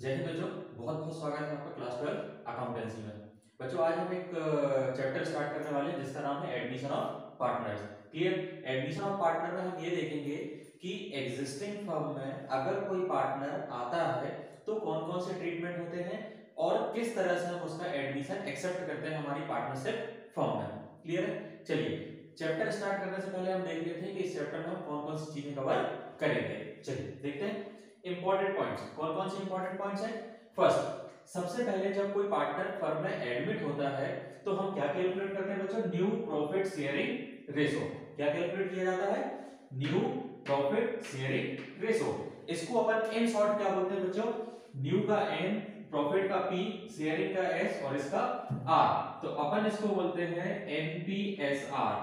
जय हिंद बच्चों बहुत बहुत स्वागत है आपका क्लास ट्वेल्व अकाउंटेंसी में। बच्चों, आज हम एक चैप्टर स्टार्ट करने वाले हैं, जिसका नाम है admission of partners clear admission of partner में हम ये देखेंगे कि एग्जिस्टिंग फर्म में अगर कोई पार्टनर आता है तो कौन कौन से ट्रीटमेंट होते हैं और किस तरह से हम उसका एडमिशन एक्सेप्ट करते हैं हमारी पार्टनरशिप फर्म में। क्लियर है? चलिए चैप्टर स्टार्ट करने से पहले हम देख लेते हैं कि इस चैप्टर में हम कौन कौन सी चीज़ें कवर करेंगे। चलिए, देखते हैं। इंपॉर्टेंट पॉइंट्स कौन कौन से इंपॉर्टेंट पॉइंट्स हैं? फ़र्स्ट सबसे पहले जब कोई पार्टनर फर्म में एडमिट होता है तो हम क्या कैलकुलेट करते हैं बच्चों? न्यू प्रॉफिट शेयरिंग रेशो क्या कैलकुलेट किया जाता है? न्यू प्रॉफिट शेयरिंग रेशो इसको अपन इन शॉर्ट क्या बोलते हैं बच्चों? न्यू का एन प्रॉफिट का पी शेयरिंग का एस और इसका आर तो अपन इसको बोलते हैं एनपीएसआर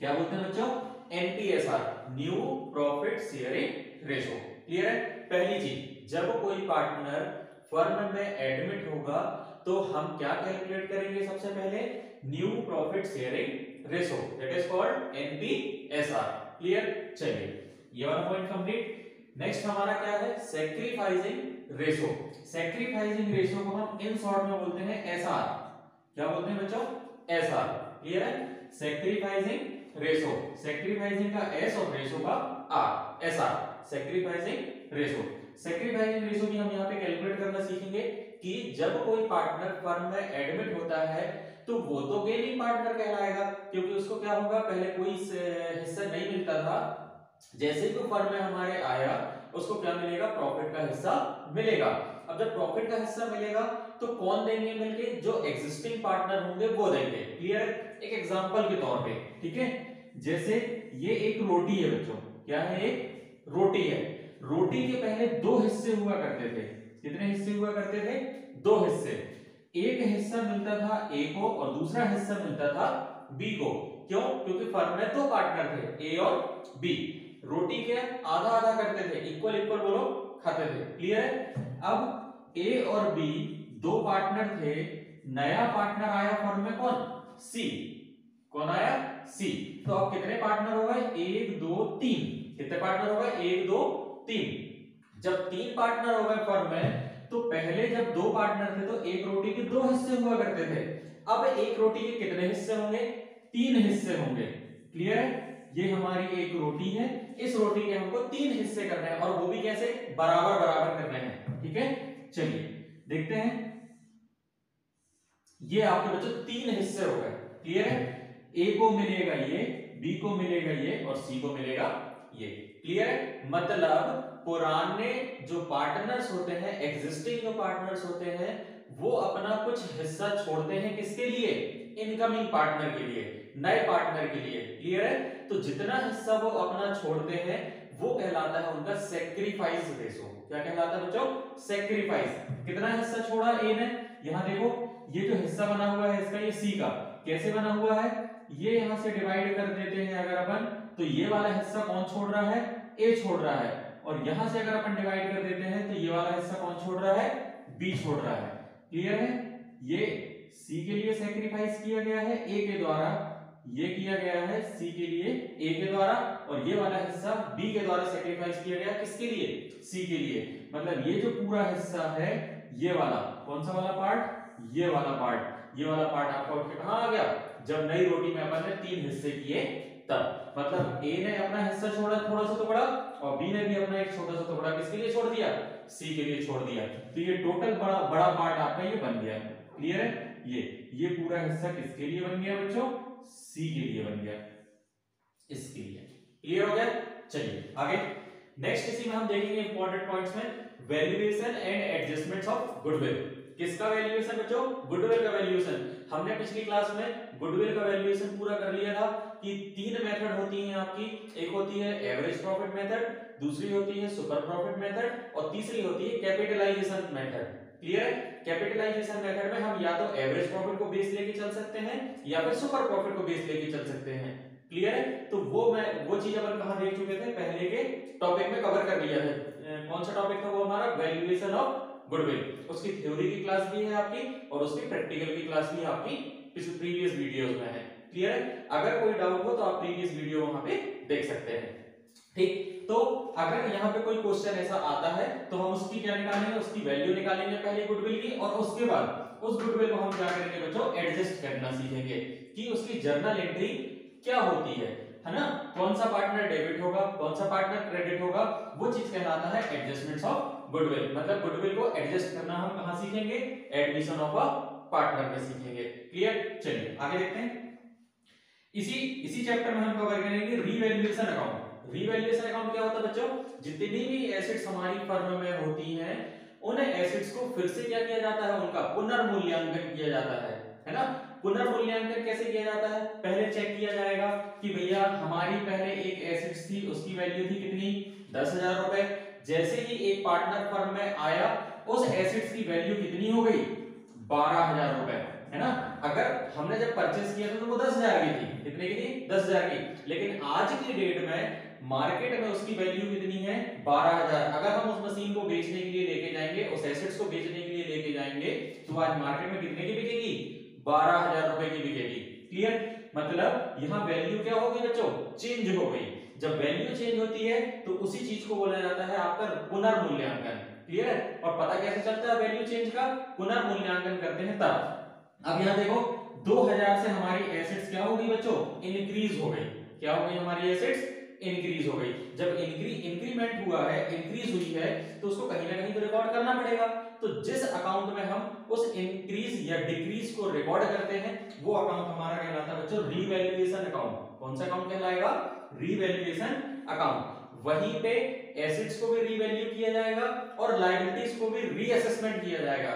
क्या बोलते हैं बच्चों? NPSR new profit sharing ratio clear है? पहली चीज़, जब कोई पार्टनर फर्म में एडमिट होगा तो हम क्या कैलकुलेट करेंगे सबसे पहले? New profit sharing ratio that is called NPSR clear चलिए, ये वाला पॉइंट कंप्लीट नेक्स्ट हमारा क्या है? सेक्रीफाइसिंग रेशो सेक्रीफाइसिंग रेशो को हम इन शॉर्ट में बोलते हैं एसआर क्या बोलते हैं बच्चों? एसआर क्लियर है? सेक्रीफाइसिंग रेशो सेक्रीफाइसिंग का एस और रेशो का R SR sacrificing ratio sacrificing ratio भी हम यहाँ पे कैलकुलेट करना सीखेंगे कि जब कोई पार्टनर फर्म में एडमिट होता है तो वो तो गेनिंग पार्टनर कहलाएगा, क्योंकि उसको क्या होगा? पहले कोई हिस्सा नहीं मिलता था। जैसे ही वो फर्म में हमारे आया, उसको क्या मिलेगा? प्रॉफिट का हिस्सा मिलेगा। अब जब प्रॉफिट का हिस्सा मिलेगा तो कौन देंगे मिलके? जो एग्जिस्टिंग पार्टनर होंगे, वो देंगे। क्लियर एक एग्जांपल के तौर पे, ठीक है? जैसे ये एक रोटी है बच्चों। क्या है एक रोटी है। रोटी के पहले दो हिस्से हुआ करते थे। कितने हिस्से हुआ करते थे? दो हिस्से। एक हिस्सा मिलता था ए को और दूसरा हिस्सा मिलता था बी को। क्यों? क्योंकि फर्म में दो पार्टनर थे ए और बी रोटी के आधा आधा करते थे इक्वल इक्वल बोलो, खाते थे। क्लियर है? अब ए और बी दो पार्टनर थे। नया पार्टनर आया फर्म में कौन? सी कौन आया? सी तो अब कितने पार्टनर हो गए? एक, दो, तीन। कितने पार्टनर हो गए एक, दो, तीन। जब तीन पार्टनर हो गए फर्म में तो पहले जब दो पार्टनर थे तो एक रोटी के दो हिस्से हुआ करते थे। अब एक रोटी के कितने हिस्से होंगे? तीन हिस्से होंगे। क्लियर है? ये हमारी एक रोटी है। इस रोटी के हमको तीन हिस्से करने हैं, और वो भी कैसे? बराबर बराबर करने हैं। ठीक है? चलिए, देखते हैं। ये आपके बच्चों तीन हिस्से हो गए। क्लियर है? ए को मिलेगा ये बी को मिलेगा ये, और सी को मिलेगा ये क्लियर है? मतलब पुराने जो पार्टनर्स होते हैं एग्जिस्टिंग जो पार्टनर्स होते हैं, वो अपना कुछ हिस्सा छोड़ते हैं किसके लिए? इनकमिंग पार्टनर के लिए, नए पार्टनर के लिए क्लियर है? तो जितना हिस्सा वो अपना छोड़ते हैं, वो कहलाता है उनका सेक्रीफाइस रेशो क्या कहलाता है बच्चों? सेक्रीफाइस कितना हिस्सा छोड़ा ए ने? यहाँ देखो, ये जो हिस्सा बना हुआ है इसका, ये सी का। कैसे बना हुआ है? ये यहाँ से डिवाइड कर देते हैं अगर अपन तो ये वाला हिस्सा कौन छोड़ रहा है? ए छोड़ रहा है। और यहाँ से अगर अपन डिवाइड कर देते हैं तो ये वाला हिस्सा कौन छोड़ रहा है? बी छोड़ रहा है। क्लियर है? ये सी के लिए सेक्रीफाइस किया गया है ए के द्वारा। ये किया गया है सी के लिए ए के द्वारा। और ये वाला हिस्सा बी के द्वारा सेक्रीफाइस किया गया किसके लिए? सी के लिए। मतलब ये जो पूरा हिस्सा है, ये वाला। कौन सा वाला पार्ट ये वाला पार्ट ये वाला पार्ट आपका उठ कहाँ आ गया? जब नई रोटी में अपन ने तीन हिस्से किए तब। मतलब ए ने अपना हिस्सा छोड़ा थोड़ा सा टुकड़ा और बी ने भी अपना एक छोटा सा टुकड़ा किसके लिए छोड़ दिया? सी के लिए छोड़ दिया। तो ये टोटल बड़ा बड़ा पार्ट आपका ये बन गया। क्लियर है? ये ये पूरा हिस्सा किसके लिए बन गया बच्चों? सी के लिए बन गया। इसके लिए। क्लियर हो गया? चलिए, आगे। नेक्स्ट इसी में हम देखेंगे इंपॉर्टेंट पॉइंट्स में valuation and adjustment of goodwill किसका वैल्यूएशन बच्चों? गुडविल का वैल्यूएशन हमने पिछली क्लास में गुडविल का वैल्यूएशन पूरा कर लिया था कि तीन मेथड होती हैं आपकी। एक होती है एवरेज प्रॉफिट मेथड दूसरी होती है सुपर प्रॉफिट मेथड और तीसरी होती है capitalisation method clear capitalisation method में हम या तो एवरेज प्रॉफिट को बेस लेके चल सकते हैं या फिर सुपर प्रॉफिट को बेस लेके चल सकते हैं। क्लियर है? तो वो मैं, वो चीज़ अपन कहा देख चुके थे? पहले के टॉपिक में कवर कर लिया है। कौन सा टॉपिक था वो हमारा? वैल्यूएशन ऑफ़ गुडविल उसकी थ्योरी की क्लास भी है आपकी और उसकी प्रैक्टिकल की क्लास भी आपकी प्रीवियस वीडियोस में है। क्लियर है? अगर कोई डाउट हो तो आप प्रीवियस वीडियो वहाँ पे देख सकते हैं। ठीक? तो अगर यहाँ पे कोई क्वेश्चन ऐसा आता है तो हम उसकी क्या निकालेंगे? उसकी वैल्यू निकालेंगे पहले गुडविल की और उसके बाद उस गुडविल को हम क्या करेंगे बच्चों? एडजस्ट करना सीखेंगे कि उसकी जर्नल एंट्री क्या होती है। है ना? कौन सा पार्टनर डेबिट होगा? कौन सा पार्टनर क्रेडिट होगा? वो चीज़ कहलाता है एडजस्टमेंट्स ऑफ़ गुडविल मतलब गुडविल को एडजस्ट करना हम कहाँ सीखेंगे? एडमिशन ऑफ़ अ पार्टनर में सीखेंगे। क्लियर चलिए, आगे देखते हैं। इसी इसी चैप्टर में हम कवर करेंगे रीवैल्यूएशन अकाउंट रीवैल्यूएशन अकाउंट क्या होता है बच्चों? जितनी भी एसेट्स हमारी फर्म में होती हैं, उन एसेट्स को फिर से क्या किया जाता है? उनका पुनर्मूल्यांकन किया जाता है। है ना? पुनर्मूल्यांकन कैसे किया जाता है? पहले चेक किया जाएगा कि भैया, हमारी पहले एक एसेट्स थी, उसकी वैल्यू थी कितनी? दस हज़ार रुपए। जैसे ही एक पार्टनर फर्म में आया, उस एसेट्स की वैल्यू कितनी हो गई? बारह हज़ार रुपए, है ना? अगर हमने जब परचेस किया था तो वो दस हज़ार की थी। कितने की थी? दस हज़ार की। लेकिन आज की डेट में मार्केट में उसकी वैल्यू कितनी है? बारह हज़ार। अगर हम उस मशीन को बेचने के लिए लेके जाएँगे, उस एसेट्स को बेचने के लिए लेके जाएँगे तो आज मार्केट में कितने की बिकेगी? बारह हज़ार रुपए की बिकेगी। क्लियर मतलब यहाँ वैल्यू क्या होगी बच्चों? चेंज हो गई। जब वैल्यू चेंज होती है तो उसी चीज़ को बोला जाता है आपका पुनर्मूल्यांकन। क्लियर है? और पता कैसे चलता है वैल्यू चेंज का? पुनर्मूल्यांकन करते हैं तब। अब यहाँ देखो 2000 से हमारी एसेट्स क्या हो गई बच्चों? इंक्रीज हो गई। क्या हो गई हमारी एसेट्स इंक्रीज हो गई। जब इंक्री इंक्रीमेंट हुआ है इंक्रीज हुई है तो उसको कहीं ना कहीं तो रिकॉर्ड करना पड़ेगा। तो जिस अकाउंट में हम उस इंक्रीज या डिक्रीज को रिकॉर्ड करते हैं, वो अकाउंट हमारा कहलाता है बच्चों रीवैल्यूएशन अकाउंट कौन सा अकाउंट कहलाएगा? रीवैल्यूएशन अकाउंट वहीं पे एसेट्स को भी रीवैल्यू किया जाएगा और लायबिलिटीज को भी रीअसेसमेंट किया जाएगा।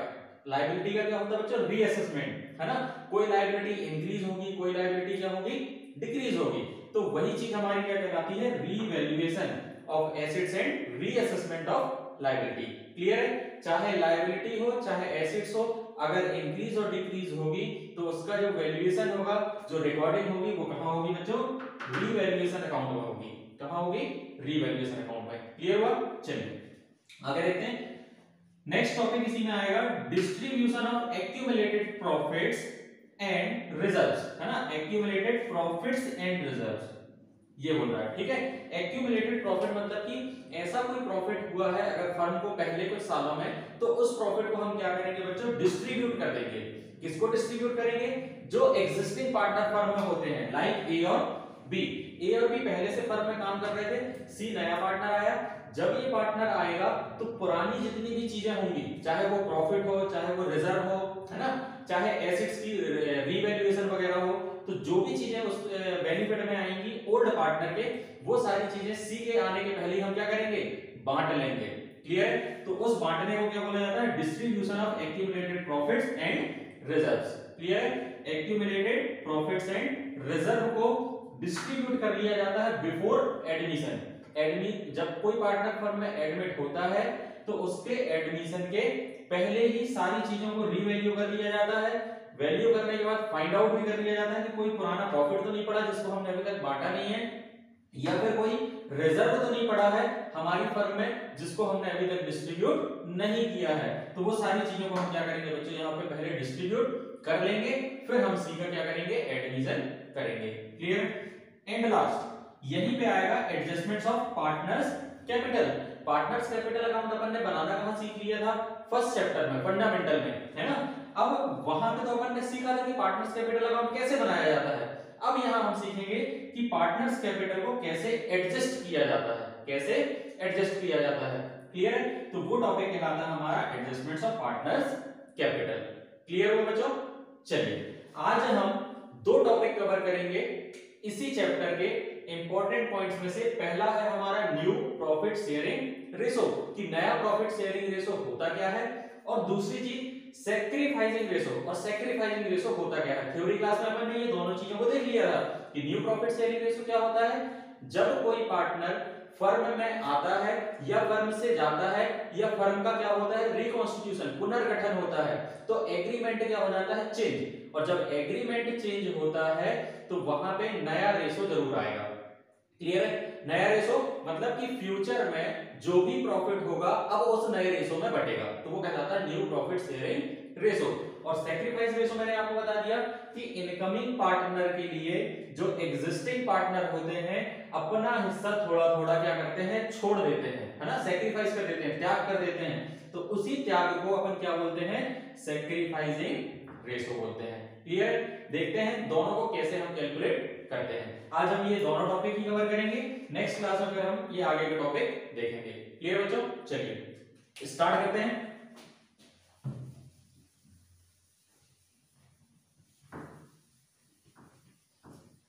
लायबिलिटी का क्या होता है बच्चों? रीअसेसमेंट है ना? कोई लायबिलिटी इंक्रीज होगी, कोई लायबिलिटी क्या होगी? डिक्रीज होगी। तो वही चीज़ हमारी क्या कहलाती है? Revaluation of assets and reassessment of liability clear है? चाहे लाइबिलिटी हो, चाहे एसेट्स हो अगर इंक्रीज और डिक्रीज होगी तो उसका जो वैल्यूएशन होगा, जो रिकॉर्डिंग होगी, वो कहाँ होगी बच्चों? रीवैल्यूएशन अकाउंट में होगी। कहाँ होगी? रीवैल्यूएशन अकाउंट में। क्लियर हुआ? चलिए, आगे देखते हैं। नेक्स्ट टॉपिक इसी में आएगा distribution of accumulated profits and reserves है ना? एक्यूमुलेटेड प्रॉफिट्स एंड रिजर्व्स ये बोल रहा है, ठीक है? एक्यूमुलेटेड प्रॉफिट मतलब कि ऐसा कोई प्रॉफिट हुआ है, अगर फर्म को पहले कुछ सालों में तो उस प्रॉफिट को हम क्या करेंगे बच्चों? डिस्ट्रीब्यूट कर देंगे। किसको डिस्ट्रीब्यूट करेंगे? जो एग्जिस्टिंग पार्टनर फर्म में होते हैं लाइक ए और बी ए और बी पहले से फर्म में काम कर रहे थे सी नया पार्टनर आया। जब ये पार्टनर आएगा तो पुरानी जितनी भी चीज़ें होंगी, चाहे वो प्रॉफिट हो, चाहे वो रिज़र्व हो, है ना? चाहे एसेट्स की रीवैल्यूएशन वगैरह हो तो जो भी चीज़ें उस बेनिफिट में आएँगी ओल्ड पार्टनर के, वो सारी चीज़ें सी के आने के पहले हम क्या करेंगे? बांट लेंगे। क्लियर तो उस बांटने को क्या बोला जाता है? Distribution of accumulated profits and reserves clear accumulated profits and reserve को डिस्ट्रीब्यूट कर लिया जाता है बिफोर एडमिशन एडमिट जब कोई पार्टनर फर्म में एडमिट होता है तो उसके एडमिशन के पहले ही सारी चीज़ों को रीवैल्यू कर लिया जाता है। वैल्यू करने के बाद फाइंड आउट भी कर लिया जाता है कि कोई पुराना प्रॉफिट तो नहीं पड़ा जिसको हमने अभी तक बांटा नहीं है, या फिर कोई रिज़र्व तो नहीं पड़ा है हमारी फर्म में जिसको हमने अभी तक डिस्ट्रीब्यूट नहीं किया है। तो वो सारी चीज़ों को हम क्या करेंगे बच्चों, यहाँ पे पहले डिस्ट्रीब्यूट कर लेंगे, फिर हम सी का क्या करेंगे? एडमिशन करेंगे। क्लियर एंड लास्ट यहीं पे आएगा adjustments of partners capital partners capital account अपन ने बनाना कहाँ सीख लिया था? फ़र्स्ट चैप्टर में फंडामेंटल में, है ना? अब वहाँ पे तो अपन ने सीखा था कि पार्टनर्स कैपिटल अकाउंट कैसे बनाया जाता है। अब यहाँ हम सीखेंगे कि पार्टनर्स कैपिटल को कैसे एडजस्ट किया जाता है। कैसे एडजस्ट किया जाता है। क्लियर तो वो टॉपिक कहलाता है हमारा adjustments of partners capital clear हो बच्चों? चलिए, आज हम दो टॉपिक कवर करेंगे। इसी चैप्टर के इंपॉर्टेंट पॉइंट्स में से पहला है हमारा न्यू प्रॉफिट शेयरिंग रेशो कि नया प्रॉफिट शेयरिंग रेशो होता क्या है? और दूसरी चीज़ सेक्रीफाइसिंग रेशो और सेक्रीफाइसिंग रेशो होता क्या है? थ्योरी क्लास में अपन ने ये दोनों चीज़ों को देख लिया था कि न्यू प्रॉफिट शेयरिंग रेशो क्या होता है? जब कोई पार्टनर फर्म में आता है या फर्म से जाता है या फर्म का क्या होता है? रिकॉन्स्टिट्यूशन पुनर्गठन होता है। तो एग्रीमेंट क्या हो जाता है? चेंज और जब एग्रीमेंट चेंज होता है तो वहाँ पे नया रेशो ज़रूर आएगा। क्लियर है? नया रेशो मतलब कि फ्यूचर में जो भी प्रॉफिट होगा, अब उस नए रेशो में बटेगा। तो वो कहलाता है न्यू प्रॉफिट शेयरिंग रेशो। और सेक्रीफाइस रेशो मैंने आपको बता दिया कि इनकमिंग पार्टनर के लिए जो एग्जिस्टिंग पार्टनर होते हैं, अपना हिस्सा थोड़ा थोड़ा क्या करते हैं, छोड़ देते हैं। है ना? सेक्रीफाइस कर देते हैं, त्याग कर देते हैं। तो उसी त्याग को अपन क्या बोलते हैं? सेक्रीफाइसिंग रेशो बोलते हैं। क्लियर देखते हैं दोनों को कैसे हम कैलकुलेट करते हैं। आज हम ये दोनों टॉपिक ही कवर करेंगे। नेक्स्ट क्लास में फिर हम ये आगे के टॉपिक देखेंगे। क्लियर बच्चों? चलिए स्टार्ट करते हैं।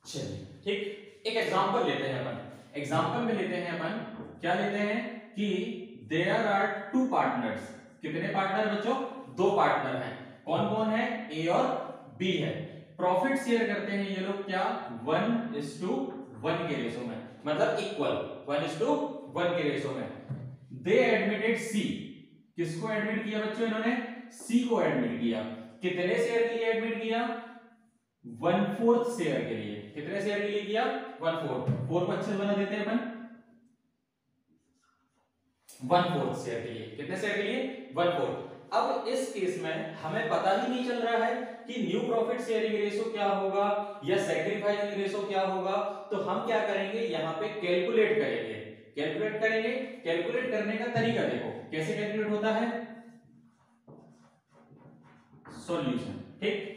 चलिए, ठीक, एक एग्जांपल लेते हैं अपन। एग्जांपल में लेते हैं अपन, क्या लेते हैं? कि देयर आर टू पार्टनर्स कितने पार्टनर बच्चों? दो पार्टनर हैं। कौन कौन है? ए और बी है। प्रॉफिट शेयर करते हैं ये लोग क्या? वन इज़ टू वन के रेशो में। मतलब equal one is to one के रेशो में। दे एडमिटेड सी किसको एडमिट किया बच्चों इन्होंने? सी को एडमिट किया। कितने शेयर के लिए एडमिट किया? वन फोर्थ शेयर के लिए। कितने शेयर के लिए किया? वन फोर्थ फोर को बना देते हैं अपन। वन फोर्थ शेयर के लिए। कितने शेयर के लिए? वन फोर्थ अब इस केस में हमें पता ही नहीं चल रहा है कि न्यू प्रॉफिट शेयरिंग रेशो क्या होगा या सेक्रीफाइसिंग रेशो क्या होगा? तो हम क्या करेंगे? यहाँ पे कैलकुलेट करेंगे। कैलकुलेट करेंगे। कैलकुलेट करने का तरीका देखो। कैसे कैलकुलेट होता है? सॉल्यूशन ठीक?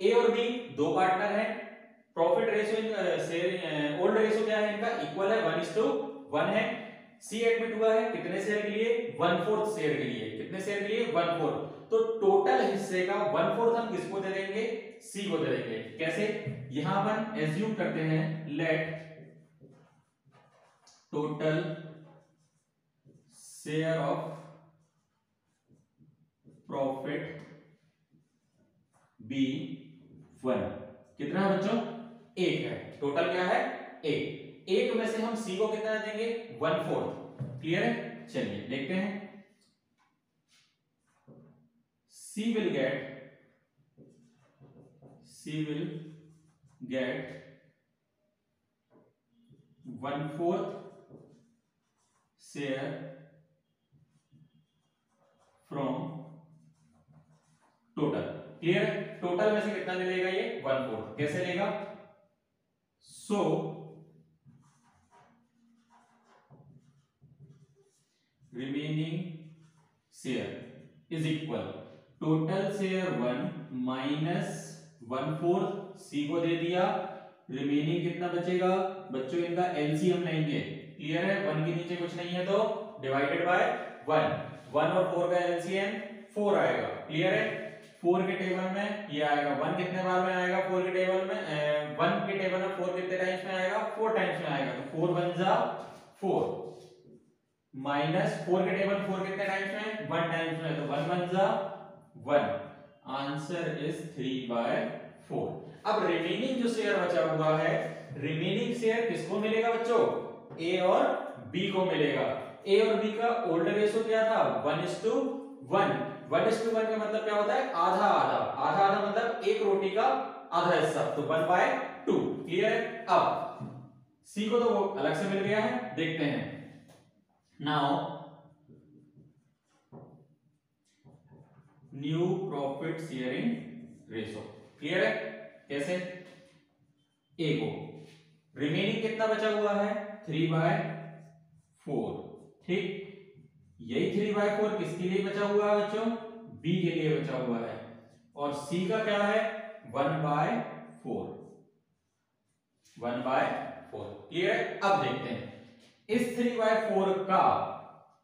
ए और बी दो पार्टनर हैं। प्रॉफिट रेशियो ओल्ड रेशियो क्या है इनका? इक्वल है। वन टू वन है। सी एडमिट हुआ है। कितने शेयर के लिए? वन फोर्थ शेयर के लिए। कितने शेयर के लिए? वन फोर्थ तो टोटल हिस्से का वन फोर्थ हम किसको दे देंगे? सी को दे देंगे। कैसे? यहाँ अपन एज्यूम करते हैं let total share of profit be one कितना है बच्चों? एक है। टोटल क्या है? एक। एक में से हम सी को कितना देंगे? वन फोर्थ क्लियर है? चलिए, देखते हैं। C will get C will get one fourth share from total clear total में से कितना मिलेगा ये? वन फोर्थ कैसे लेगा? So remaining share is equal total share one minus one fourth C को दे दिया। रिमेनिंग कितना बचेगा? बच्चों, इनका एलसीएम लेंगे। क्लियर है? वन के नीचे कुछ नहीं है तो डिवाइडेड बाय वन वन और फोर का एलसीएम फोर आएगा। क्लियर है? फोर के टेबल में ये आएगा। वन कितने बार में आएगा? फोर के टेबल में वन के टेबल में फोर कितने टाइम्स में आएगा? फोर टाइम्स में आएगा। तो फोर वन जा फोर माइनस फोर के टेबल फोर कितने टाइम्स में? वन टाइम्स में। तो वन वन जा one answer is three by four अब रिमेनिंग जो शेयर बचा हुआ है रिमेनिंग शेयर किसको मिलेगा बच्चों? ए और बी को मिलेगा। ए और बी का ओल्ड रेशो क्या था? One is to one one is to one का मतलब क्या होता है? आधा आधा। आधा आधा मतलब एक रोटी का आधा हिस्सा। तो वन बाय टू क्लियर है? अब सी को तो वो अलग से मिल गया है। देखते हैं। Now new profit sharing ratio. Clear है? कैसे? ए को। रिमेनिंग कितना बचा हुआ है? थ्री बाय फोर ठीक? यही थ्री बाय फोर किसके लिए बचा हुआ है बच्चों? बी के लिए बचा हुआ है। और सी का क्या है? One by four one by four clear है? अब देखते हैं। इस थ्री बाय फोर का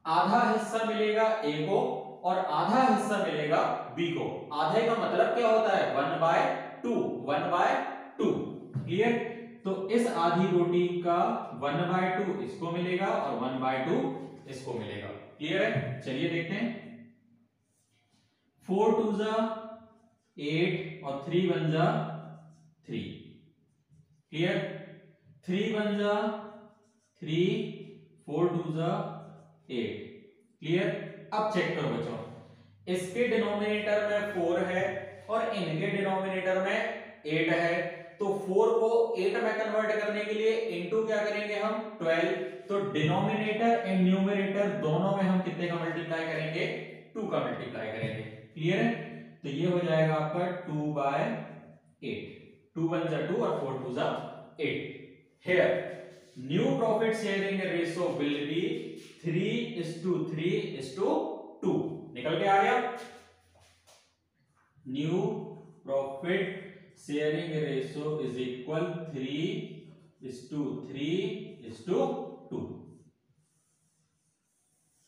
आधा हिस्सा मिलेगा ए को और आधा हिस्सा मिलेगा बी को। आधे का मतलब क्या होता है? One by two one by two clear तो इस आधी रोटी का वन बाय टू इसको मिलेगा और वन बाय टू इसको मिलेगा। क्लियर है? चलिए देखते हैं। फोर टू जा एट और थ्री वन जा थ्री क्लियर थ्री वन जा थ्री फोर टू जा एट क्लियर अब चेक करो बच्चों। इसके डिनोमिनेटर में फोर है और इनके डिनोमिनेटर में एट है। तो फोर को एट में कन्वर्ट करने के लिए इनटू क्या करेंगे हम? ट्वेल्व तो डिनोमिनेटर एंड न्यूमरेटर दोनों में हम कितने का मल्टीप्लाई करेंगे? टू का मल्टीप्लाई करेंगे। क्लियर है? तो ये हो जाएगा आपका two by eight two one जा टू और फोर टू जा eight here new profit sharing ratio will be three is to, three is to two. निकल के आ गया। New profit sharing ratio is equal three is to three is to two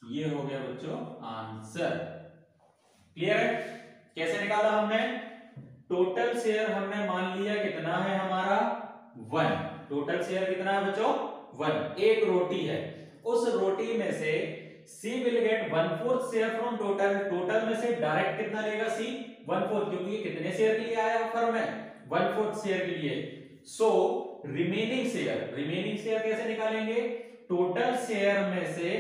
ये हो गया बच्चों आंसर क्लियर है? कैसे निकाला हमने? टोटल शेयर हमने मान लिया कितना है हमारा? वन टोटल शेयर कितना है बच्चों? वन एक रोटी है। उस रोटी में से C will get one fourth share from total total में से डायरेक्ट कितना लेगा सी वन फोर्थ क्योंकि कितने शेयर के लिए आया फर्म है वन फोर्थ शेयर के लिए। So remaining share remaining share कैसे निकालेंगे? टोटल शेयर में से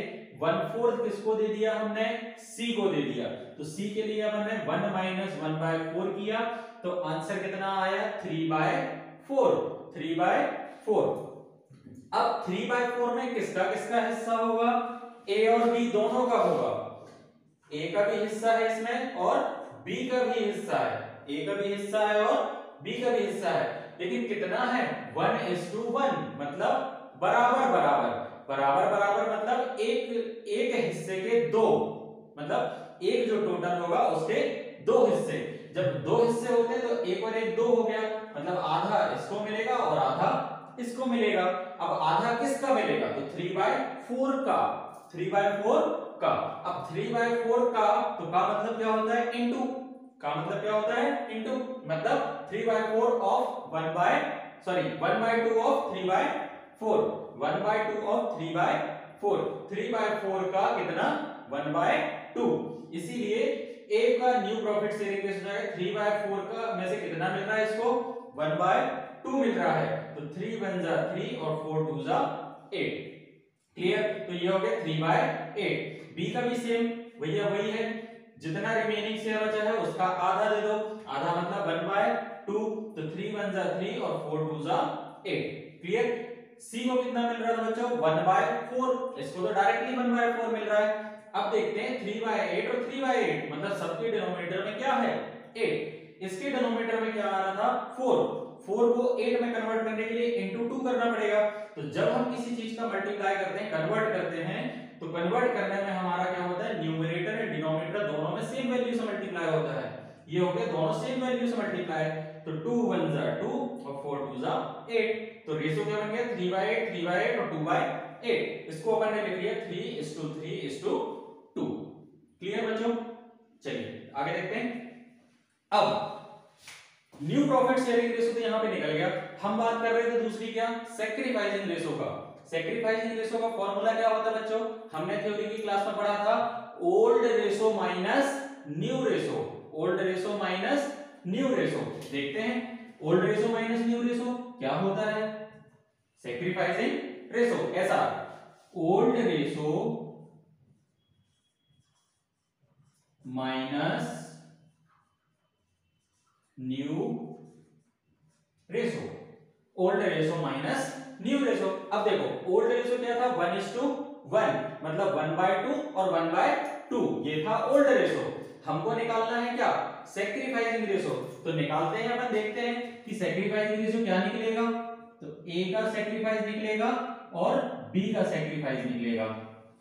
वन फोर्थ किसको दे दिया हमने? सी को दे दिया। तो सी के लिए हमने one minus one by four किया। तो आंसर कितना आया? Three by four three by four अब थ्री बाय फोर में किसका किसका हिस्सा होगा? ए और बी दोनों का होगा। ए का भी हिस्सा है इसमें और बी का भी हिस्सा है। ए का भी हिस्सा है और बी का भी हिस्सा है। लेकिन कितना है? वन इज़ टू वन मतलब बराबर बराबर। बराबर बराबर मतलब एक एक हिस्से के दो। मतलब एक जो टोटल होगा उसके दो हिस्से। जब दो हिस्से होते हैं तो एक और एक दो हो गया। मतलब आधा इसको मिलेगा और आधा इसको मिलेगा? अब आधा किसका मिलेगा? तो थ्री बाय फोर का। थ्री बाय फोर का। अब थ्री बाय फोर का तो का मतलब क्या होता है? इंटू का मतलब क्या होता है? इंटू मतलब three by four of one by sorry one by two of three by four one by two of three by four three by four का कितना? वन बाय टू इसीलिए ए का new profit sharing ratio three by four का में से कितना मिल रहा है इसको? वन बाय टू मिल रहा है। तो थ्री वन जा थ्री और फोर टू जा एट क्लियर तो ये हो गया थ्री बाय एट बी का भी सेम भैया वही है। जितना रिमेनिंग शेयर बचा है, उसका आधा दे दो। आधा मतलब वन बाय टू तो थ्री वन जा थ्री और फोर टू जा एट क्लियर सी को कितना मिल रहा था बच्चों? वन बाय फोर इसको तो डायरेक्टली वन बाय फोर मिल रहा है। अब देखते हैं थ्री बाय एट और थ्री बाय एट मतलब सबके डिनोमिनेटर में क्या है? एट इसके डिनोमिनेटर में क्या आ रहा था? फोर फोर को एट में कन्वर्ट करने के लिए इंटू टू करना पड़ेगा। तो जब हम किसी चीज़ का मल्टीप्लाई करते हैं कन्वर्ट करते हैं तो कन्वर्ट करने में हमारा क्या होता है? न्यूमरेटर एंड डिनोमिनेटर दोनों में सेम वैल्यू से मल्टीप्लाई होता है। ये हो गया, दोनों सेम वैल्यू से मल्टीप्लाई तो टू वन जा टू और फोर टू जा एट तो रेशो क्या बन गया? Three by eight three by eight और टू बाय एट इसको अपन ने लिख लिया three is to three is to two clear बच्चों? चलिए, आगे देखते हैं। अब न्यू प्रॉफिट शेयरिंग रेशो तो यहाँ पे निकल गया। हम बात कर रहे थे दूसरी क्या? सेक्रीफाइसिंग रेशो का। सेक्रीफाइसिंग रेशो का फॉर्मूला क्या होता है बच्चों? हमने थ्योरी की क्लास में पढ़ा था। Old ratio minus new ratio old ratio minus new ratio देखते हैं। Old ratio minus new ratio क्या होता है? सेक्रीफाइसिंग रेशो ऐसा। Old ratio minus new ratio old ratio minus new ratio अब देखो ओल्ड रेशो क्या था? वन इज़ टू वन मतलब वन बाय टू और वन बाय टू ये था ओल्ड रेशो हमको निकालना है क्या? सेक्रीफाइसिंग रेशो तो निकालते हैं अपन, देखते हैं कि सेक्रीफाइसिंग रेशो क्या निकलेगा? तो ए का सेक्रीफाइस निकलेगा और बी का सेक्रीफाइस निकलेगा.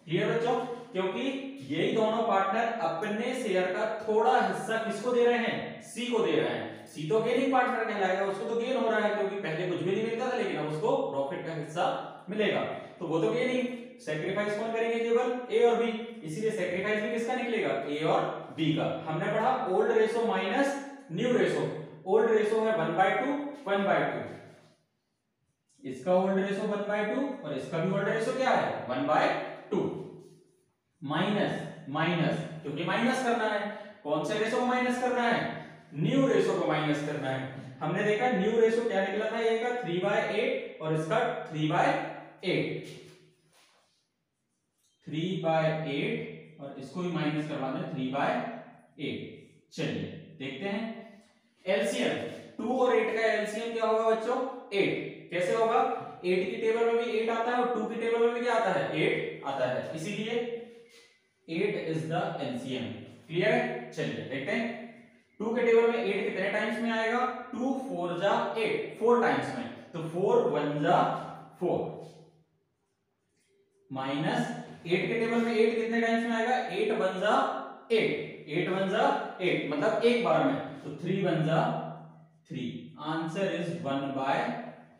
क्लियर बच्चों? क्योंकि यही दोनों पार्टनर अपने शेयर का थोड़ा हिस्सा किसको दे रहे हैं? सी को दे रहे हैं। सी तो गेनिंग पार्टनर कहलाएगा उसको तो गेन हो रहा है क्योंकि पहले कुछ भी नहीं मिलता था, लेकिन अब उसको प्रॉफिट का हिस्सा मिलेगा। तो वो तो गेनिंग सेक्रीफाइस कौन करेंगे केवल? ए और बी इसीलिए सेक्रीफाइस भी किसका निकलेगा? ए और बी का। हमने पढ़ा old ratio minus new ratio old ratio है one by two one by two इसका old ratio one by two और इसका भी ओल्ड रेशो क्या है? वन बाय माइनस माइनस, क्योंकि माइनस करना है। कौन से रेशो को माइनस करना है? न्यू रेशो को माइनस करना है। हमने देखा न्यू रेशो क्या निकला था? ये का थ्री बाय एट और इसका three by eight. Three by eight और इसको भी माइनस करवा दें, थ्री बाय एट। चलिए, देखते हैं। एलसीएम, टू और एट का एलसीएम क्या होगा बच्चों? एट। कैसे होगा? एट की टेबल में भी एट आता है और टू की टेबल में भी क्या आता है। एट आता है। इसीलिए eight is the LCM clear है? चलिए देखते हैं। टू के टेबल में एट कितने टाइम्स में आएगा? टू फोर जा एट फोर टाइम्स में। तो फोर वन जा फोर माइनस एट के टेबल में एट कितने टाइम्स में आएगा? एट वन जा एट एट वन जा एट मतलब एक बार में। तो थ्री वन जा three answer is one by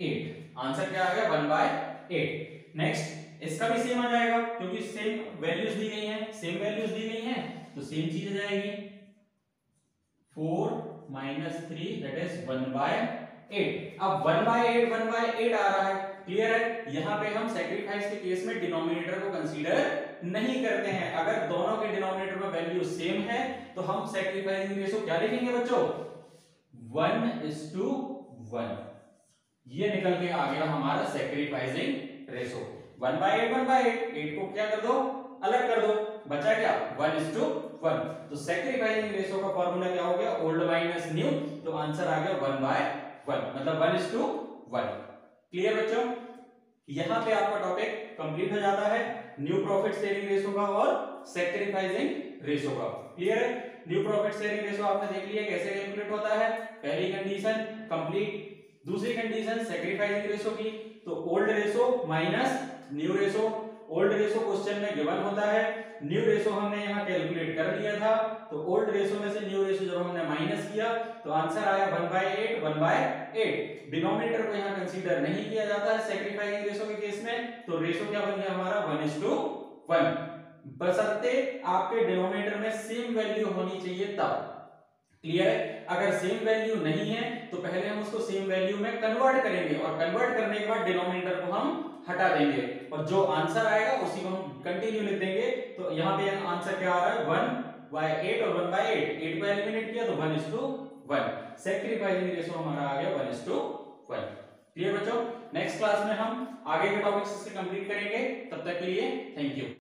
eight answer क्या आ गया? वन बाय एट नेक्स्ट इसका भी सेम आ जाएगा, क्योंकि सेम वैल्यूज़ दी गई हैं सेम वैल्यूज़ दी गई हैं तो सेम चीज़ आ जाएगी। Four minus three that is one by eight अब one by eight one by eight आ रहा है क्लियर है? यहाँ पे हम सेक्रीफाइस के केस में डिनोमिनेटर को कंसीडर नहीं करते हैं। अगर दोनों के डिनोमिनेटर में वैल्यू सेम है तो हम सेक्रीफाइसिंग रेशो क्या लिखेंगे बच्चों? वन इज़ टू वन ये निकल के आ गया हमारा sacrificing ratio one by eight, one by eight eight को क्या कर दो? अलग कर दो। बचा क्या? One is two one. तो सेक्रीफाइसिंग रेशो का फॉर्मूला क्या हो गया? ओल्ड माइनस न्यू तो आंसर आ गया वन बाय वन। मतलब one is two one. Clear बच्चों? यहाँ पे आपका टॉपिक कंप्लीट हो जाता है। न्यू प्रॉफिट शेयरिंग रेशो का और सेक्रीफाइसिंग रेशो का। क्लियर है? न्यू प्रॉफिट शेयरिंग रेशो आपने देख लिया, कैसे कैलकुलेट होता है? पहली कंडीशन कंप्लीट दूसरी कंडीशन सेक्रीफाइसिंग रेशो की। तो old ratio minus new ratio old ratio question में गिवन होता है। न्यू रेशो हमने यहाँ कैलकुलेट कर लिया था। तो ओल्ड रेशो में से न्यू रेशो जब हमने माइनस किया तो आंसर आया one by eight one by eight denominator को यहाँ कंसीडर नहीं किया जाता है सेक्रीफाइसिंग रेशो के केस में। तो रेशो क्या बन गया हमारा? वन इज़ टू वन बसरते आपके डिनोमिनेटर में सेम वैल्यू होनी चाहिए तब। क्लियर है? अगर सेम वैल्यू नहीं है तो पहले हम उसको सेम वैल्यू में कन्वर्ट करेंगे। और कन्वर्ट करने के बाद डिनोमिनेटर को हम हटा देंगे। और जो आंसर आएगा, उसी को हम कंटिन्यू लिख देंगे। तो यहाँ पे आंसर क्या आ रहा है? वन बाय एट और वन बाय एट एट को एलिमिनेट किया तो one is two one sacrificing ratio हमारा आ गया one is two one clear बच्चों? नेक्स्ट क्लास में हम आगे के टॉपिक्स इसके कंप्लीट करेंगे। तब तक के लिए थैंक यू